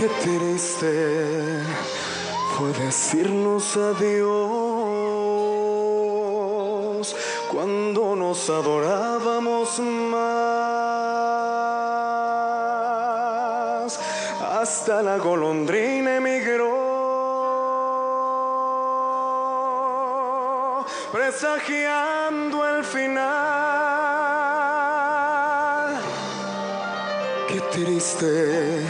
Qué triste fue decirnos adiós cuando nos adorábamos más. Hasta la golondrina emigró, presagiando el final. Qué triste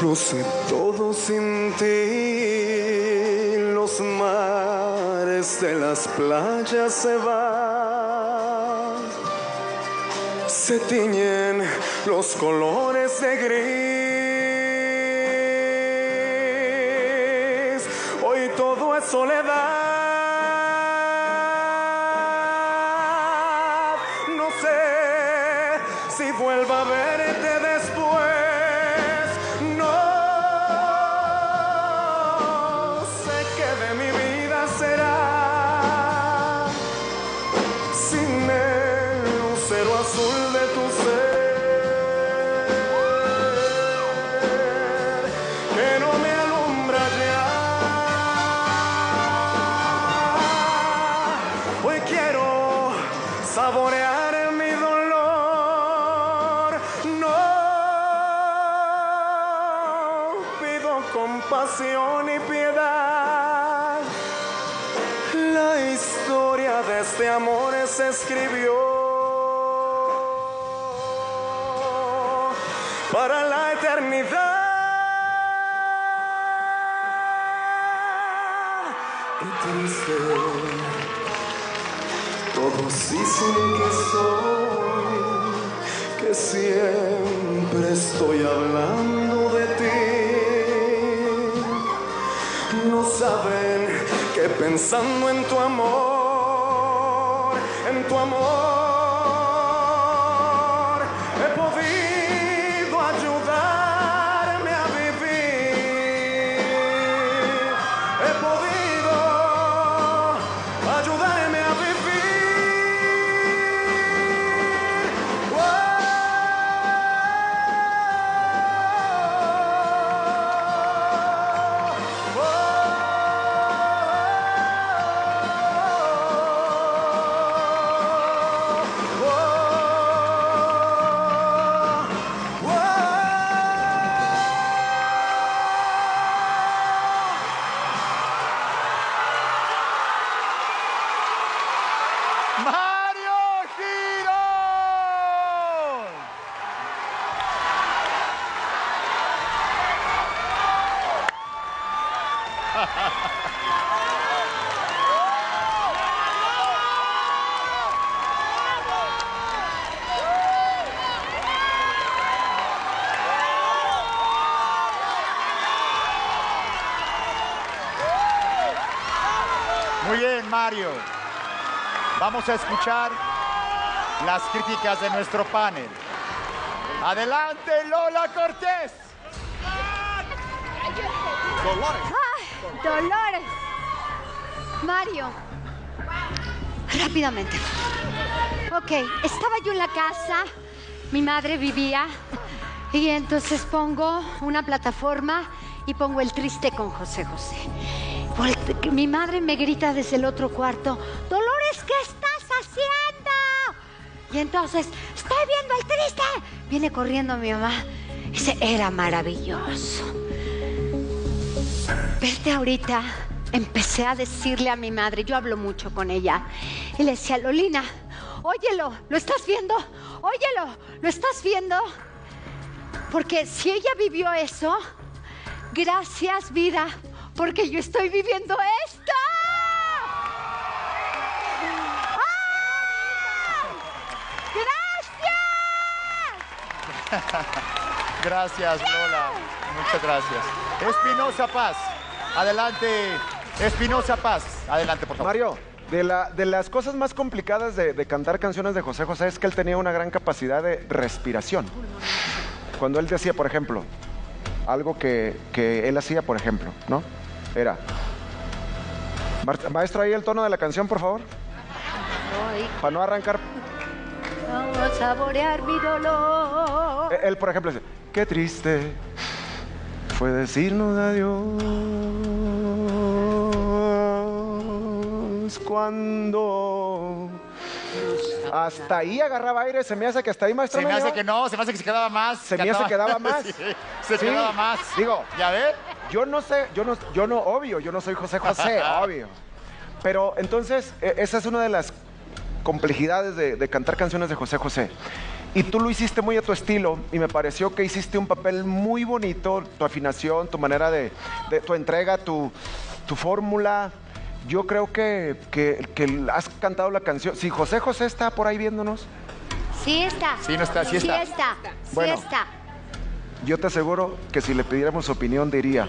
luce todo sin ti. Los mares de las playas se van. Se tiñen los colores de gris. Hoy todo es soledad. Sé si vuelva a verte después. Compasión y piedad. La historia de este amor se escribió para la eternidad. Qué triste. Todos dicen que soy, que siempre estoy hablando de No saben que pensando en tu amor, en tu amor, Muy bien, Mario. Vamos a escuchar las críticas de nuestro panel. Adelante, Lola Cortés. Dolores. Mario. Rápidamente. Ok, estaba yo en la casa, mi madre vivía, y entonces pongo una plataforma y pongo el triste con José José. Mi madre me grita desde el otro cuarto, Dolores, ¿qué estás haciendo? Y entonces, estoy viendo el triste. Viene corriendo mi mamá. Dice, era maravilloso. Verte ahorita, empecé a decirle a mi madre, yo hablo mucho con ella, y le decía, Lolina, óyelo, ¿lo estás viendo? Óyelo, ¿lo estás viendo? Porque si ella vivió eso, gracias vida, porque yo estoy viviendo esto. ¡Ah! ¡Gracias! Gracias, Lola. Muchas gracias. Espinosa Paz. Adelante, Espinosa Paz. Adelante, por favor. Mario, de, la- de las cosas más complicadas de, de cantar canciones de José José es que él tenía una gran capacidad de respiración. Cuando él decía, por ejemplo, algo que, que él hacía, por ejemplo, ¿no? Era. Maestro, ahí el tono de la canción, por favor. Para no arrancar. Vamos a saborear mi dolor. Eh, Él, por ejemplo, dice, qué triste fue decirnos adiós cuando hasta ahí agarraba aire, se me hace que hasta ahí maestro Se me hace que no, se me hace que se quedaba más. Se me hace que daba más. Sí, se Sí, quedaba más. digo. ¿Ya ve? Yo no sé, yo no, yo no, obvio, yo no soy José José, obvio. Pero entonces, e- esa es una de las complejidades de, de cantar canciones de José José. Y tú lo hiciste muy a tu estilo y me pareció que hiciste un papel muy bonito, tu afinación, tu manera de, de- tu entrega, tu, tu fórmula. Yo creo que, que- que has cantado la canción. Si José José está por ahí viéndonos, Sí está. Sí, no está, sí está. Sí está. Sí Bueno. está. yo te aseguro que si le pidiéramos su opinión diría,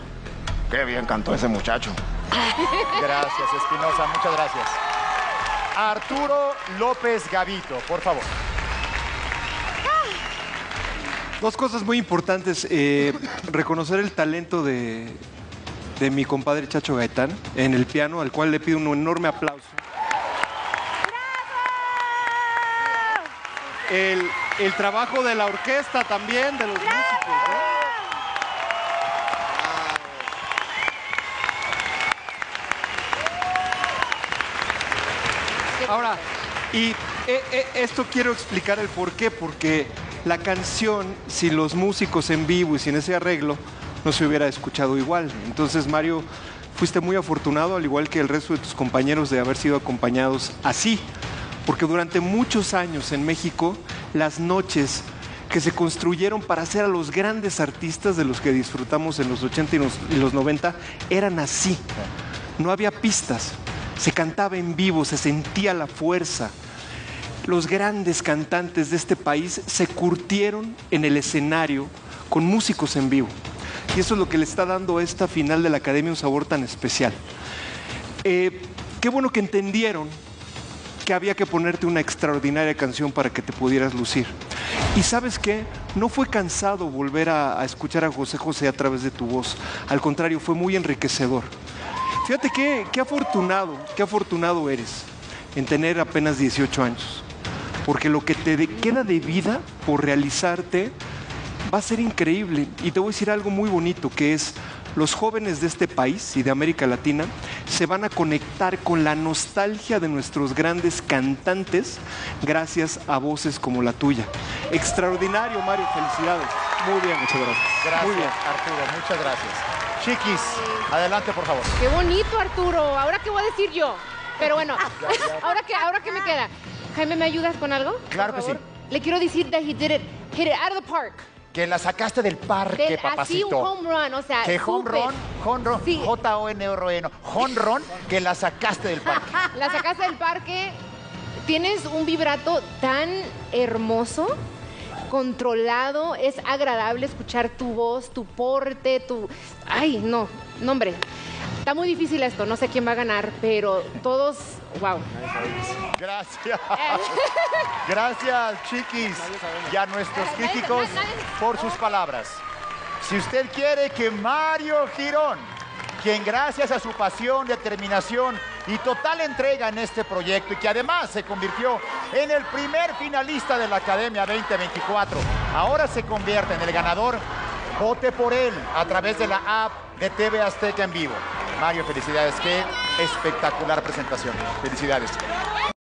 qué bien cantó ese muchacho. Gracias, Espinosa, muchas gracias. Arturo López Gavito, por favor. Dos cosas muy importantes. eh, reconocer el talento de, de mi compadre Chacho Gaitán en el piano, al cual le pido un enorme aplauso. El, el trabajo de la orquesta también, de los músicos. ¿no? Ahora, y eh, eh, esto quiero explicar el por qué, porque la canción, sin los músicos en vivo y sin ese arreglo, no se hubiera escuchado igual. Entonces, Mario, fuiste muy afortunado, al igual que el resto de tus compañeros, de haber sido acompañados así, porque durante muchos años en México, las noches que se construyeron para hacer a los grandes artistas de los que disfrutamos en los 80 y los, y los 90 eran así. No había pistas, se cantaba en vivo, se sentía la fuerza. Los grandes cantantes de este país se curtieron en el escenario con músicos en vivo. Y eso es lo que le está dando a esta final de la Academia un sabor tan especial. Eh, qué bueno que entendieron que había que ponerte una extraordinaria canción para que te pudieras lucir. Y sabes qué, no fue cansado volver a, a escuchar a José José a través de tu voz. Al contrario, fue muy enriquecedor. Fíjate qué, qué afortunado, qué afortunado eres en tener apenas 18 años. Porque lo que te de- queda de vida por realizarte va a ser increíble. Y te voy a decir algo muy bonito, que es los jóvenes de este país y de América Latina se van a conectar con la nostalgia de nuestros grandes cantantes gracias a voces como la tuya. Extraordinario, Mario, felicidades. Muy bien, muchas gracias. Gracias, Muy bien. Arturo, muchas gracias. Chiquis, adelante, por favor. Qué bonito, Arturo. Ahora qué voy a decir yo. Pero bueno, ahora que ahora qué me queda. Jaime, ¿me ayudas con algo? Claro que sí. Le quiero decir that he did it, hit it out of the park. Que la sacaste del parque, Del- así papacito. un home run, o sea, Que home run, home run, Sí. J-O-N-R-O-N, home run, que la sacaste del parque. La sacaste del parque. Tienes un vibrato tan hermoso, controlado, es agradable escuchar tu voz, tu porte, tu... Ay, no, no hombre. Está muy difícil esto, no sé quién va a ganar, pero todos, wow. Gracias. Gracias, chiquis. Y a nuestros críticos por sus palabras. Si usted quiere que Mario Girón, quien gracias a su pasión, determinación y total entrega en este proyecto y que además se convirtió en el primer finalista de la Academia 2024, ahora se convierte en el ganador, vote por él a través de la app de TV Azteca en vivo. Mario, felicidades. Qué espectacular presentación. Felicidades.